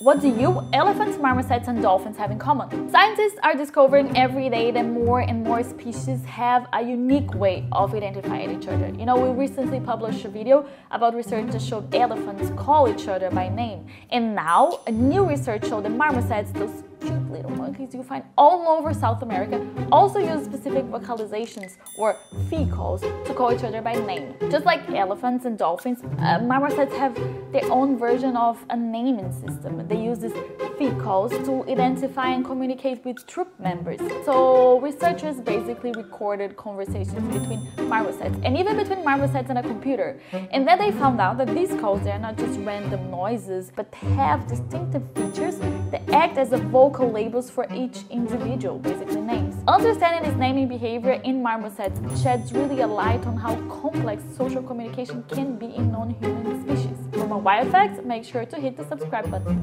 What do you, elephants, marmosets, and dolphins have in common? Scientists are discovering every day that more and more species have a unique way of identifying each other. You know, we recently published a video about research that showed elephants call each other by name. And now, a new research showed that marmosets, those cute little monkeys you find all over South America also use specific vocalizations or phee calls to call each other by name. Just like elephants and dolphins, uh, marmosets have their own version of a naming system. They use these phee calls to identify and communicate with troop members. So researchers basically recorded conversations between marmosets and even between marmosets and a computer. And then they found out that these calls they are not just random noises, but have distinctive features that act as the vocal labels for each individual, basically names. Understanding this naming behavior in marmosets sheds really a light on how complex social communication can be in non-human species. For more wild facts, make sure to hit the subscribe button.